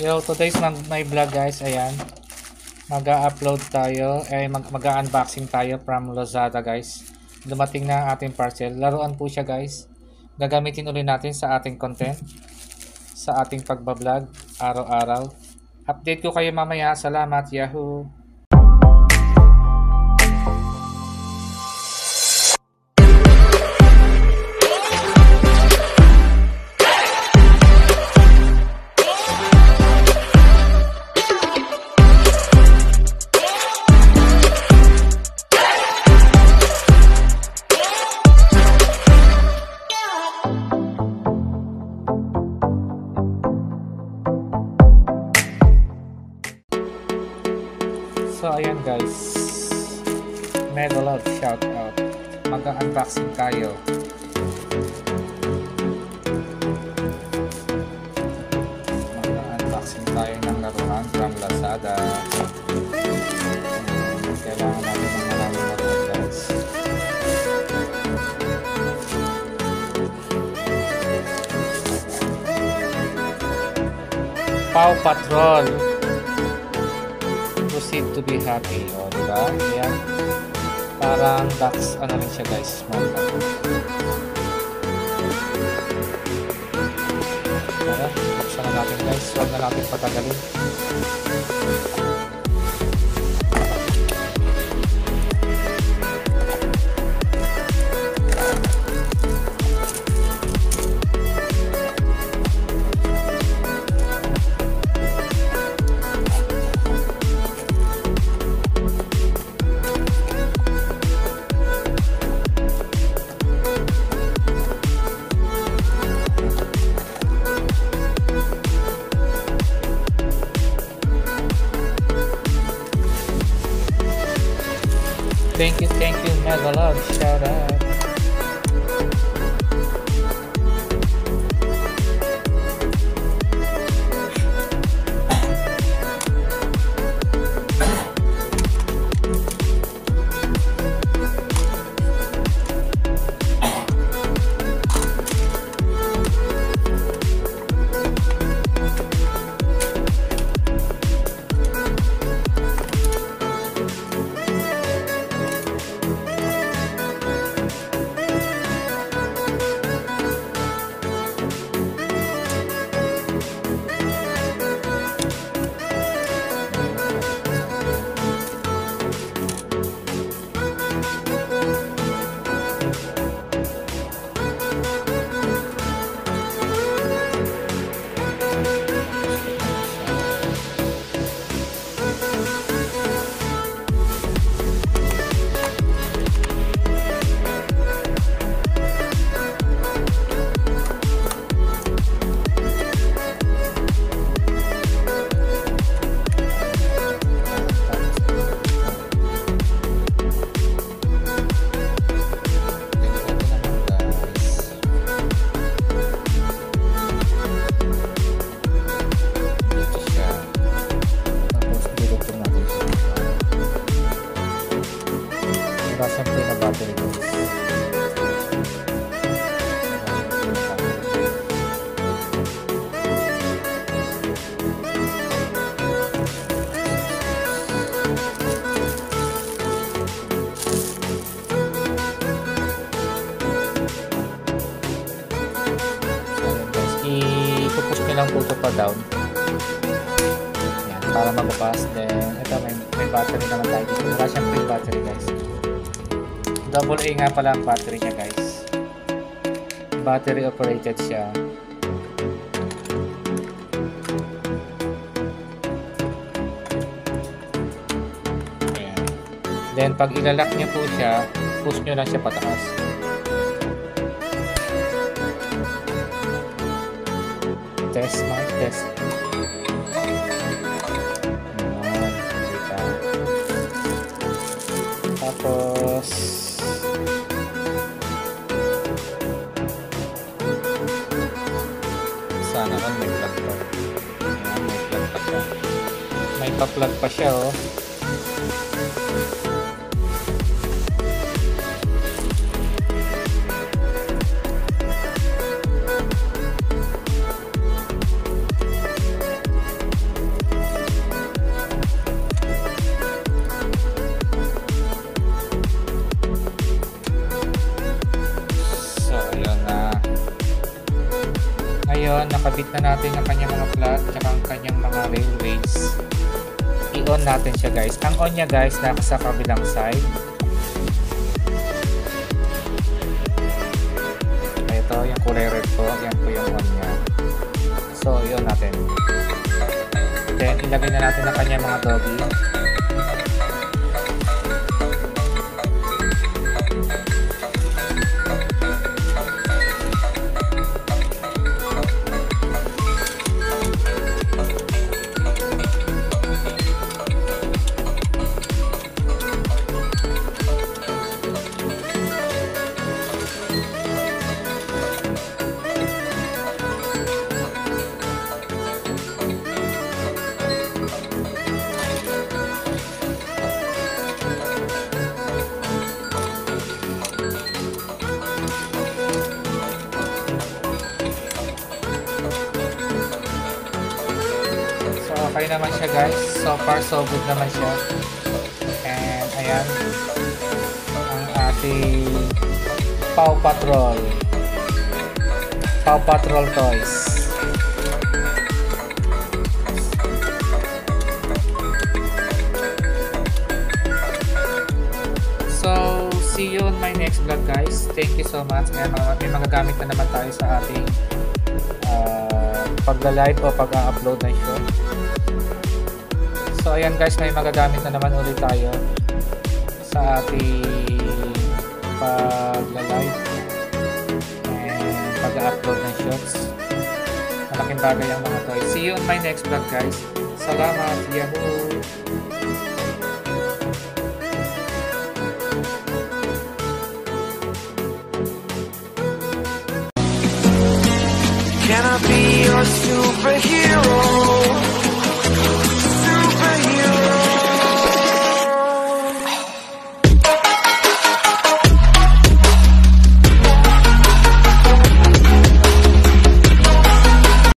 Yo, today's my vlog guys, ayan. Mag-upload tayo, eh mag mag-unboxing tayo from Lazada guys. Dumating na ang ating parcel. Laruan po siya guys. Gagamitin ulit natin sa ating content. Sa ating pagbablog, araw-araw. Update ko kayo mamaya. Salamat, Yahoo! So ayan guys. Mega love shout out. Mag-unboxing tayo. Mag-unboxing tayo ng laruan from Lazada. Kailangan natin ng maraming laruan guys. Paw Patrol to be happy. O, di ba? Ayan. Parang ducks, ano rin siya guys, small duck. Tara, buksan na natin guys. Huwag na natin patagalin. Thank you, thank you, Mega Love. Shout out. I-push nyo lang po ito pa down. Yan, para mabukas. Then, ito may, may battery naman tayo dito. Wala siyang free battery guys. Double A nga pala ang battery niya guys. Battery operated siya. Ayan. Then, pag ilalak niyo po siya, push nyo lang siya pataas. Test mic, test. Ayan, kita. Tapos, sana all may plug pa. Ayan, may plug pa. May pa-plug pa siya, oh. Nakabit na natin ang kanyang mga flat at ang kanyang mga railways. I-on natin siya guys. Ang on niya guys, nasa kabilang side. Ito, yung kulay red po. Yan po yung on niya. So, i-on natin. Then, ilagay na natin ang kanyang mga doggy. Naman siya guys. So far, so good naman siya. And, ayan. Ang ating Paw Patrol. Paw Patrol Toys. So, see you on my next vlog guys. Thank you so much. Mga, may magagamit na naman tayo sa ating uh, pagla-live o pag-upload ng show. So ayan guys, may magagamit na naman ulit tayo sa ating pagla-live and pag-upload ng shots. Malaking bagay ang mga toys. See you on my next vlog guys. Salamat, Yahoo! Can I be your superhero?